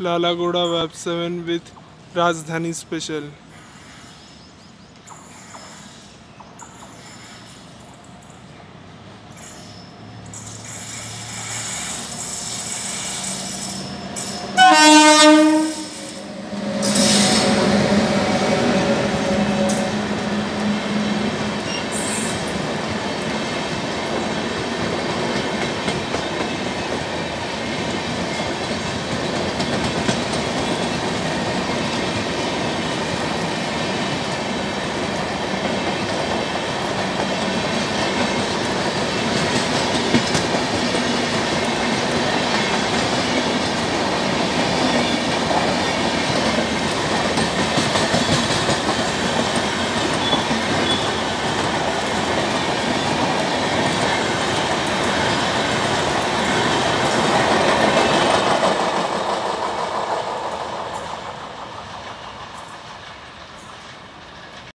Lalaguda web seven with Rajdhani special.